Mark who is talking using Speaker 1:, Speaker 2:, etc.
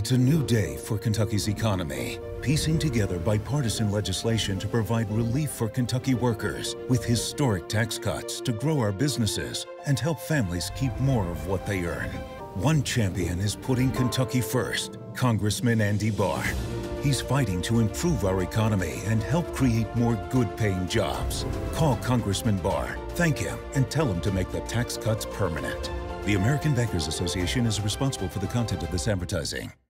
Speaker 1: It's a new day for Kentucky's economy, piecing together bipartisan legislation to provide relief for Kentucky workers with historic tax cuts to grow our businesses and help families keep more of what they earn. One champion is putting Kentucky first, Congressman Andy Barr. He's fighting to improve our economy and help create more good paying jobs. Call Congressman Barr, thank him, and tell him to make the tax cuts permanent. The American Bankers Association is responsible for the content of this advertising.